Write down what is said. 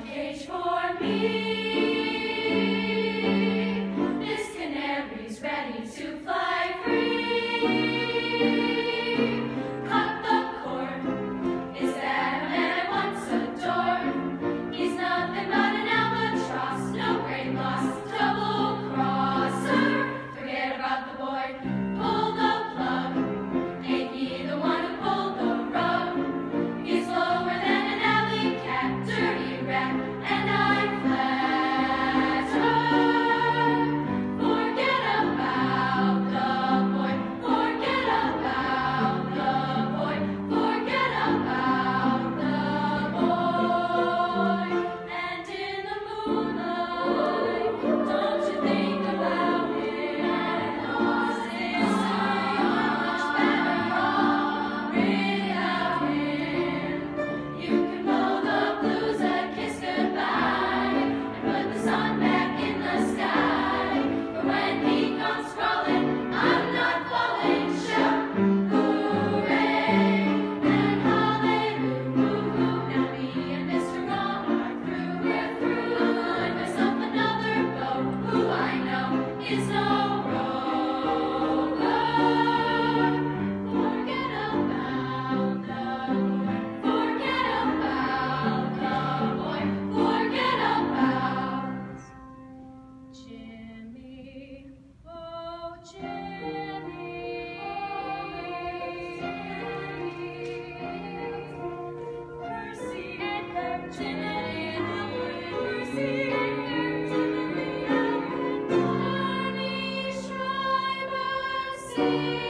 advantage for me. This canary's ready to fly. see.